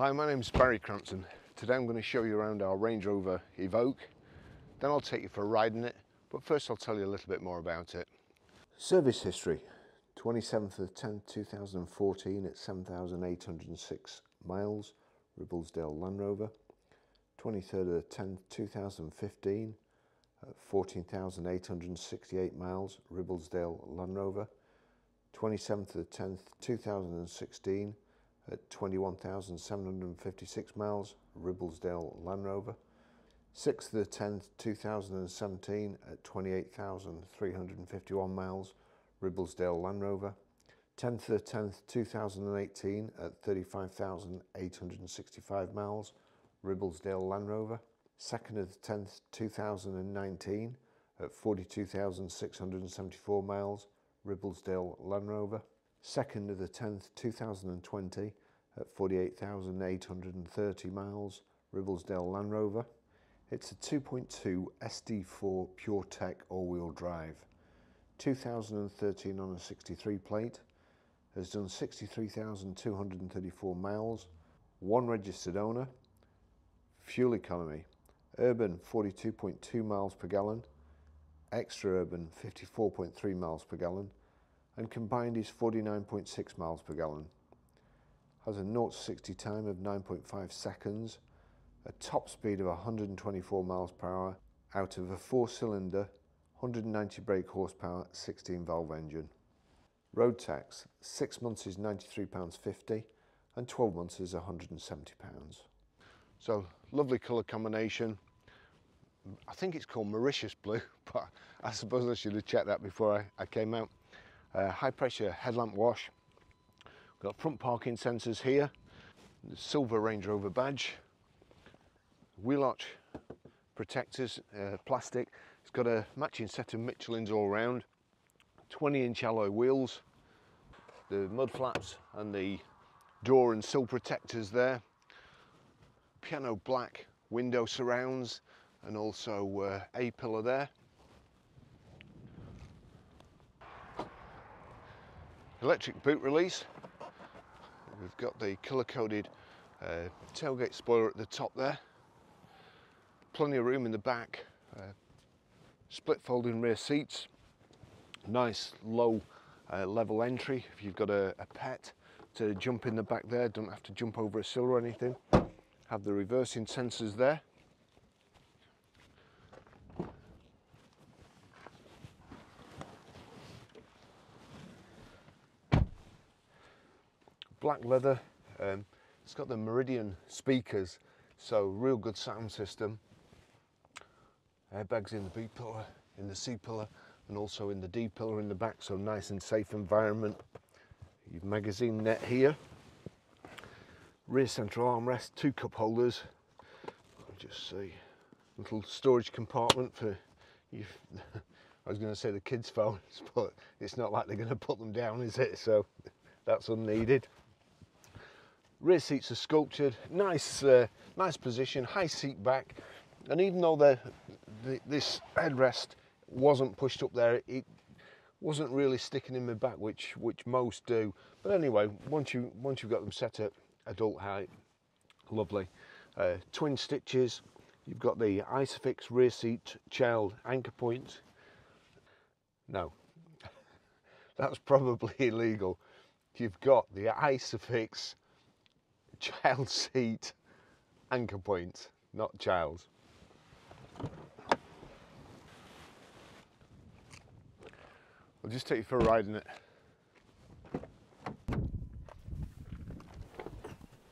Hi, my name is Barrie Crampton. Today I'm going to show you around our Range Rover Evoque. Then I'll take you for a ride in it, but first I'll tell you a little bit more about it. Service history 27th of 10th 2014 at 7,806 miles, Ribblesdale Land Rover. 23rd of the 10th 2015 at 14,868 miles, Ribblesdale Land Rover. 27th of the 10th 2016 at 21,756 miles, Ribblesdale Land Rover. 6th of the 10th 2017 at 28,351 miles, Ribblesdale Land Rover. 10th of the 10th 2018 at 35,865 miles, Ribblesdale Land Rover. 2nd of the 10th 2019 at 42,674 miles, Ribblesdale Land Rover. 2nd of the 10th 2020 at 48,830 miles, Ribblesdale Land Rover. It's a 2.2 SD4 PureTech all-wheel drive. 2013 on a 63 plate, has done 63,234 miles, one registered owner, fuel economy, urban 42.2 miles per gallon, extra urban 54.3 miles per gallon, and combined is 49.6 miles per gallon. Has a 0 to 60 time of 9.5 seconds, a top speed of 124 miles per hour out of a four cylinder 190 brake horsepower 16 valve engine. Road tax, six months is £93.50 and 12 months is £170. So lovely colour combination. I think it's called Mauritius blue, but I suppose I should have checked that before I, I came out. Uh, high pressure headlamp wash. Got front parking sensors here. The silver Range Rover badge. Wheel arch protectors, uh, plastic. It's got a matching set of Michelin's all round. 20 inch alloy wheels. The mud flaps and the door and sill protectors there. Piano black window surrounds and also uh, a pillar there. Electric boot release. We've got the colour coded uh, tailgate spoiler at the top there. Plenty of room in the back. Uh, split folding rear seats. Nice low uh, level entry if you've got a, a pet to jump in the back there, don't have to jump over a sill or anything. Have the reversing sensors there. Black leather. Um, it's got the Meridian speakers, so real good sound system. Airbags in the B pillar, in the C pillar, and also in the D pillar in the back, so nice and safe environment. Your magazine net here. Rear central armrest, two cup holders. I'll just see. Little storage compartment for you. I was going to say the kids' phones, but it's not like they're going to put them down, is it? So that's unneeded. Rear seats are sculptured, nice, uh, nice position, high seat back, and even though the, this headrest wasn't pushed up there, it wasn't really sticking in my back, which which most do. But anyway, once you once you've got them set at adult height, lovely. Uh, twin stitches. You've got the Isofix rear seat child anchor point. No, that's probably illegal. You've got the Isofix child seat anchor point, not child. I'll just take you for a ride in it.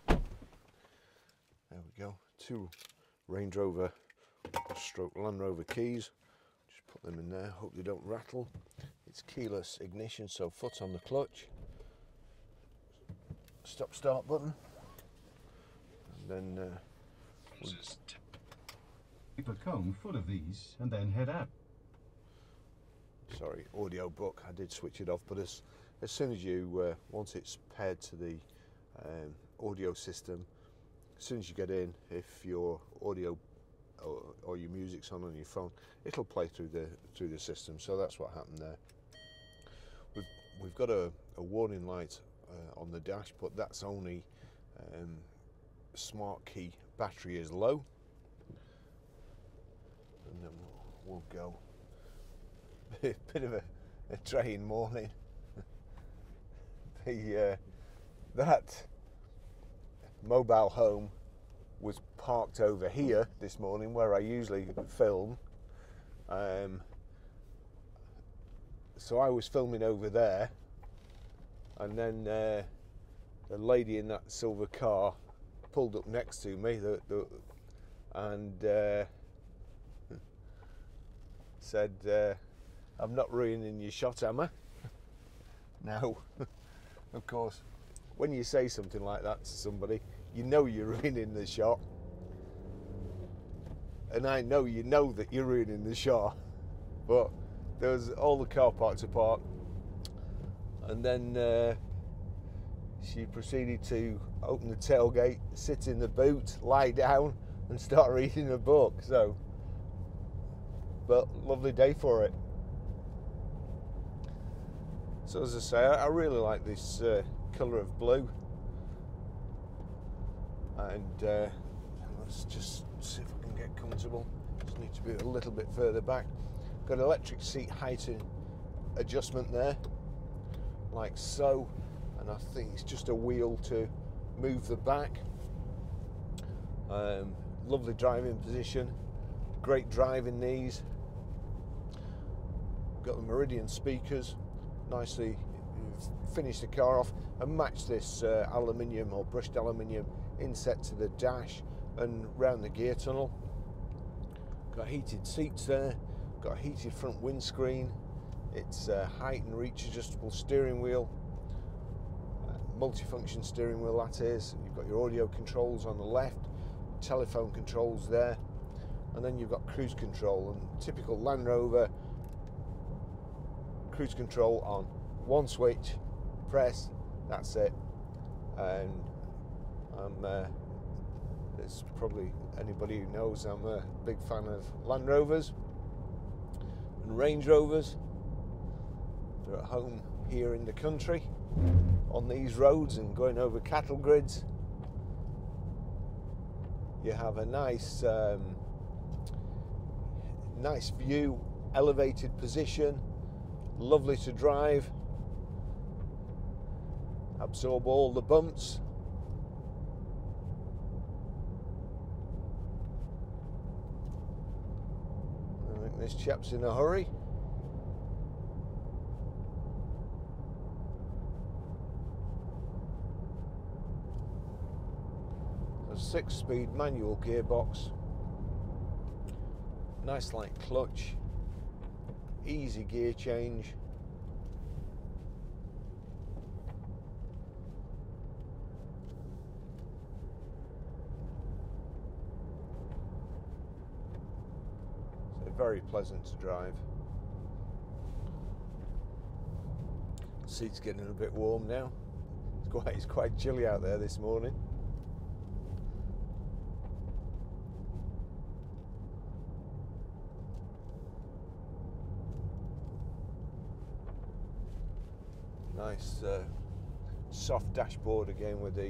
There we go, two Range Rover stroke Land Rover keys. Just put them in there, hope they don't rattle. It's keyless ignition, so foot on the clutch. Stop start button then uh, we'll keep a cone full of these and then head out. Sorry, audio book. I did switch it off, but as as soon as you uh, once it's paired to the um, audio system, as soon as you get in, if your audio or, or, your music's on on your phone, it'll play through the through the system. So that's what happened there. We've we've got a, a warning light uh, on the dash, but that's only um, smart key battery is low. And then we'll, go. Bit of a, a morning. the uh, that mobile home was parked over here this morning where I usually film. Um, so I was filming over there, and then uh, the lady in that silver car pulled up next to me, the, the, and uh, said, uh, "I'm not ruining your shot, am I?" of course, when you say something like that to somebody, you know you're ruining the shot. And I know you know that you're ruining the shot. But there was all the car parks apart. And then uh, she proceeded to open the tailgate, sit in the boot, lie down, and start reading a book. So, but lovely day for it. So as I say, I really like this uh, colour of blue. And uh, let's just see if I can get comfortable. Just need to be a little bit further back. Got electric seat height adjustment there, like so. And I think it's just a wheel to move the back. Um, lovely driving position, great driving knees. Got the Meridian speakers, nicely finish the car off and match this uh, aluminium or brushed aluminium inset to the dash and round the gear tunnel. Got heated seats there, got a heated front windscreen. It's uh, height and reach adjustable steering wheel, multifunction steering wheel that is. You've got your audio controls on the left, telephone controls there, and then you've got cruise control and typical Land Rover cruise control on one switch, press, that's it. And I'm, uh, probably anybody who knows I'm a big fan of Land Rovers and Range Rovers. They're at home here in the country on these roads and going over cattle grids. You have a nice, um, nice view, elevated position lovely to drive, absorb all the bumps. I think this chap's in a hurry. Six speed manual gearbox, nice light clutch easy gear change. So very pleasant to drive. Seat's getting a bit warm now. It's quite, it's quite chilly out there this morning. Nice uh, soft dashboard again with the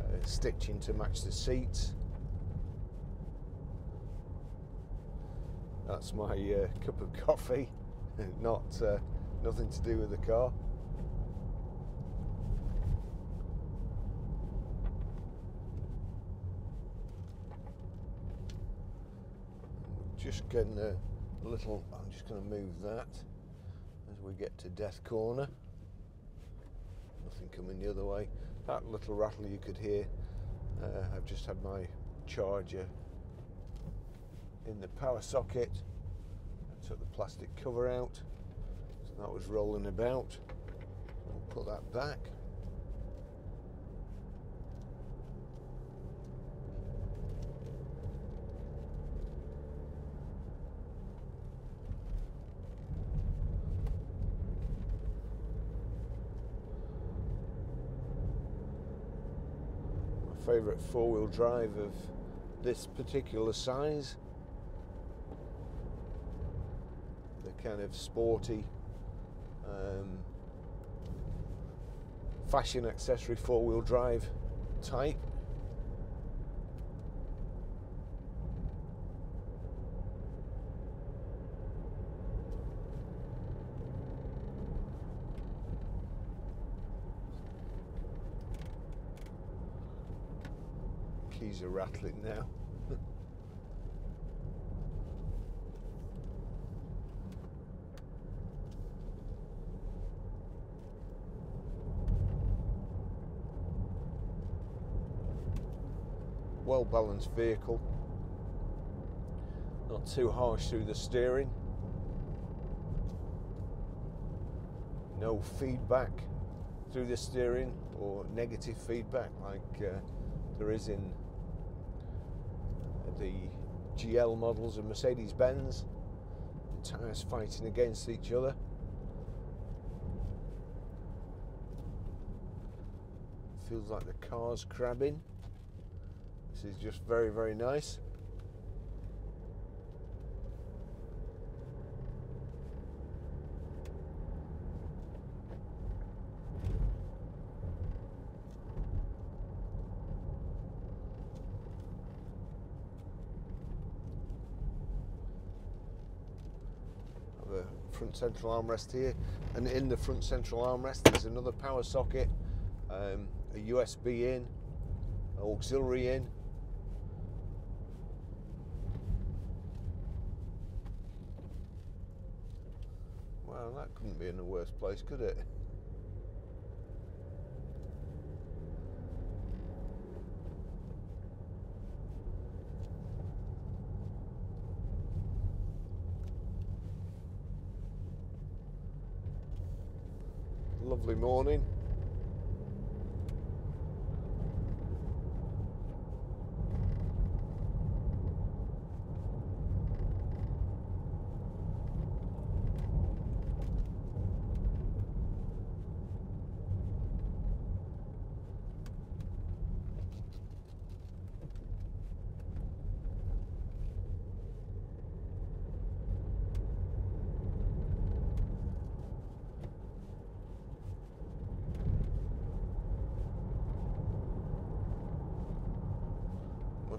uh, stitching to match the seats. That's my uh, cup of coffee, not uh, nothing to do with the car. Just getting a little, I'm just going to move that as we get to Death Corner nothing coming the other way. That little rattle you could hear, uh, I've just had my charger in the power socket. I took the plastic cover out, so that was rolling about. We'll put that back. Favourite four-wheel drive of this particular size. The kind of sporty um, fashion accessory four-wheel drive type. Are rattling now. well balanced vehicle, not too harsh through the steering, no feedback through the steering or negative feedback like uh, there is in the GL models of Mercedes Benz. The tyres fighting against each other. Feels like the car's crabbing. This is just very, very nice. Have a front central armrest here, and in the front central armrest there's another power socket, um, a USB in, auxiliary in, Well, that couldn't be in a worse place, could it? Lovely morning.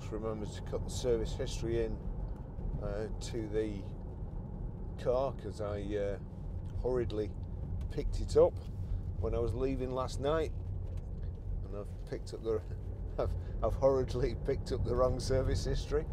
Must remember to cut the service history in uh, to the car because I uh, hurriedly picked it up when I was leaving last night, and I've picked up the I've, I've hurriedly picked up the wrong service history.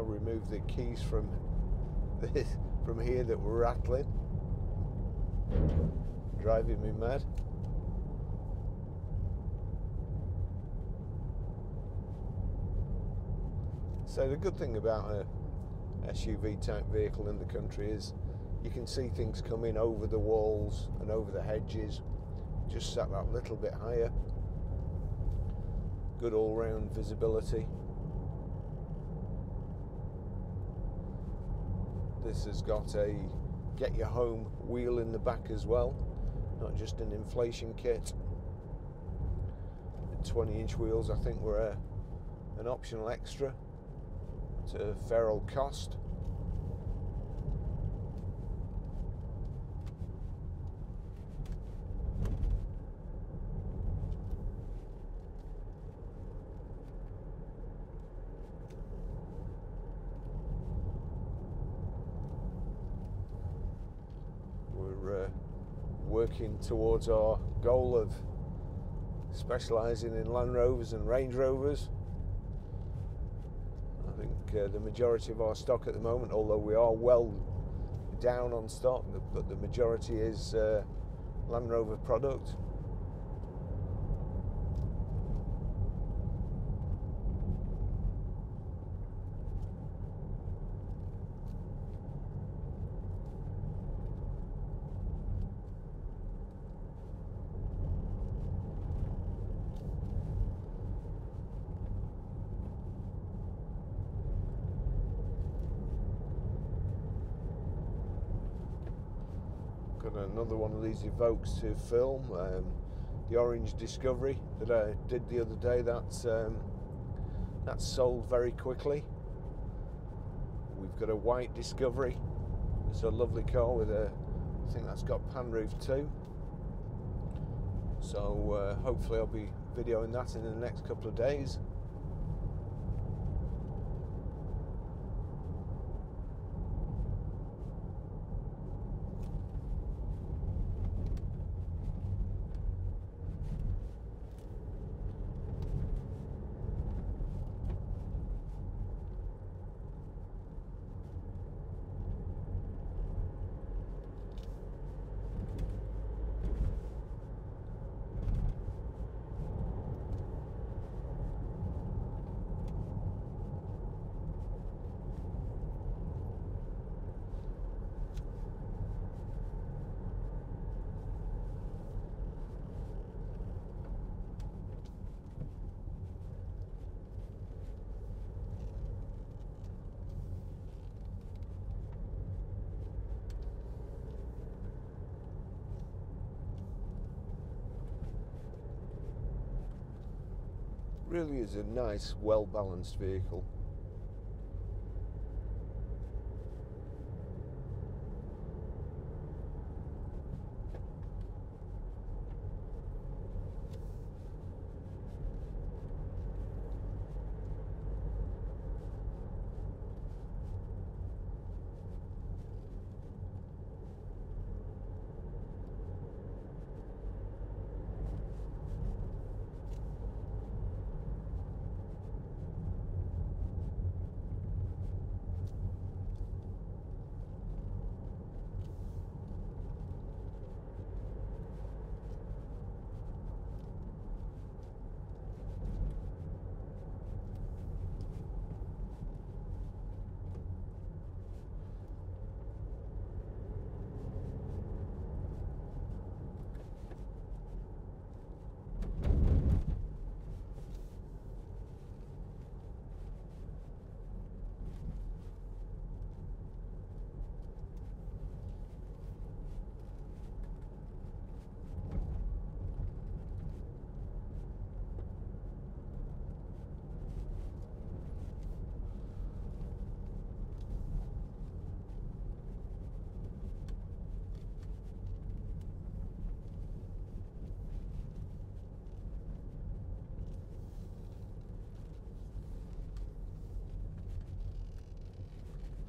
I've the keys from this, from here that were rattling, driving me mad. So the good thing about a SUV type vehicle in the country is you can see things coming over the walls and over the hedges, just sat that little bit higher. Good all round visibility. This has got a get your home wheel in the back as well, not just an inflation kit. The 20 inch wheels, I think, were a, an optional extra to feral cost. Working towards our goal of specialising in Land Rovers and Range Rovers. I think uh, the majority of our stock at the moment, although we are well down on stock, but the majority is uh, Land Rover product. got another one of these Evoques to film um, the orange discovery that i did the other day that's um, sold very quickly we've got a white Discovery. It's a lovely car with a, I think that's got pan roof too. So uh, hopefully I'll be videoing that in the next couple of days. Really is a nice, well balanced vehicle.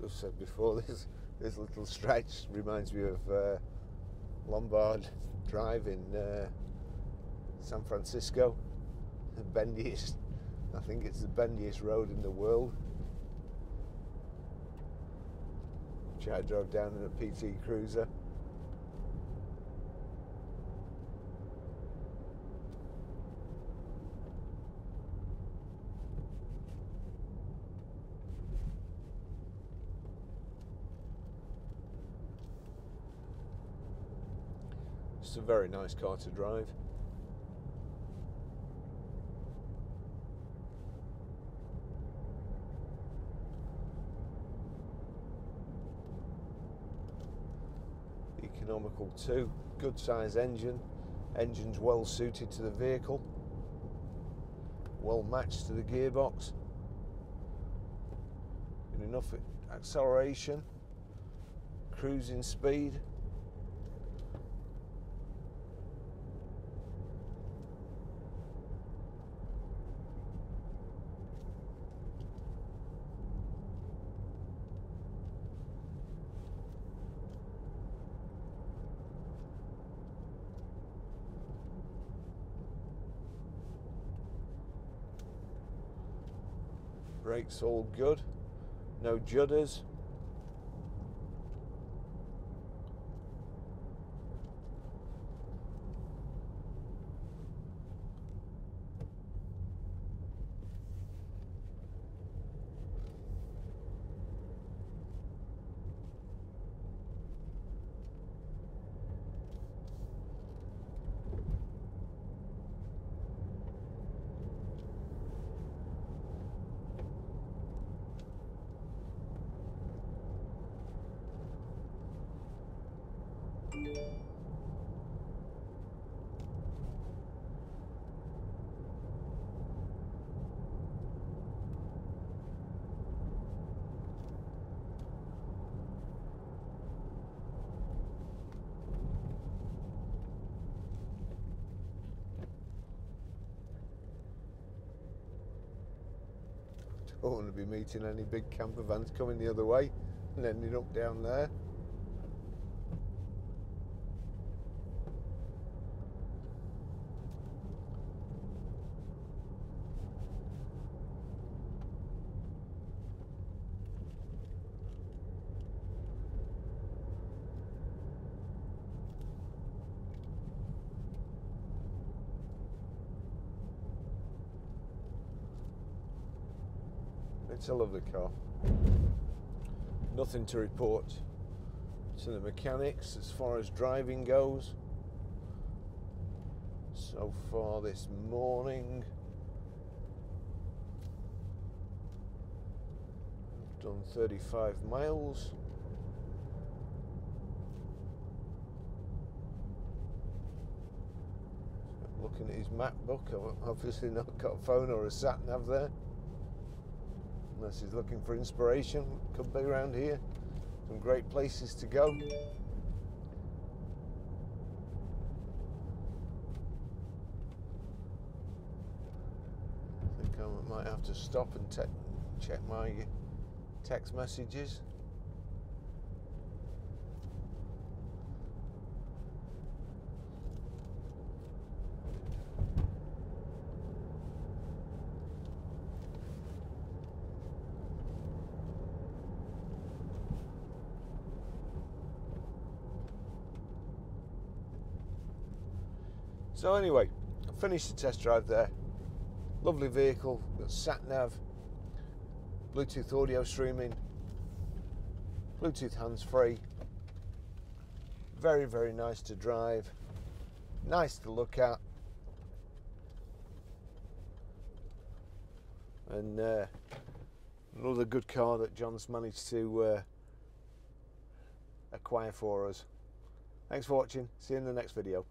I've said before, this this little stretch reminds me of uh, Lombard Drive in uh, San Francisco, the bendiest. I think it's the bendiest road in the world. Which I drove down in a PT Cruiser. It's a very nice car to drive. Economical too, good size engine, engine's well suited to the vehicle, well matched to the gearbox, enough acceleration, cruising speed. Brakes all good, no judders. don't want to be meeting any big camper vans coming the other way and ending up down there. It's a lovely car. Nothing to report to the mechanics as far as driving goes. So far this morning, I've done 35 miles. Looking at his map book, I've obviously not got a phone or a sat nav there unless he's looking for inspiration. Could be around here. Some great places to go. I think I might have to stop and check my text messages. So anyway, I finished the test drive there. Lovely vehicle, got sat nav, Bluetooth audio streaming, Bluetooth hands free. Very, very nice to drive, nice to look at. And uh, another good car that John's managed to uh, acquire for us. Thanks for watching. See you in the next video.